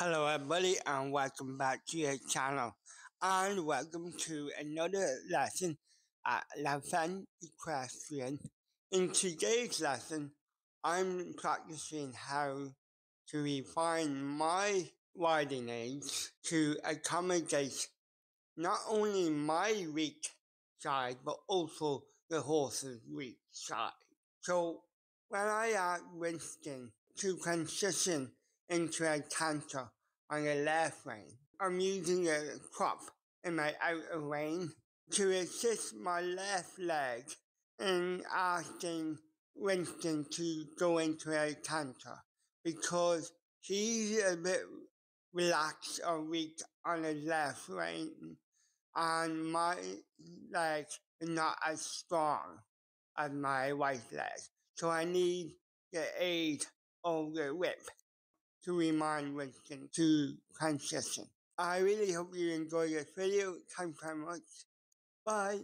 Hello everybody and welcome back to your channel and welcome to another lesson at Lavant Equestrian. In today's lesson I'm practicing how to refine my riding aids to accommodate not only my weak side but also the horse's weak side. So when I ask Winston to transition into a canter on the left rein. I'm using a crop in my outer rein to assist my left leg in asking Winston to go into a canter because he's a bit relaxed or weak on the left rein and my leg is not as strong as my right leg. So I need the aid of the whip to remind Winston to transition. I really hope you enjoy this video. Thanks very much. Bye.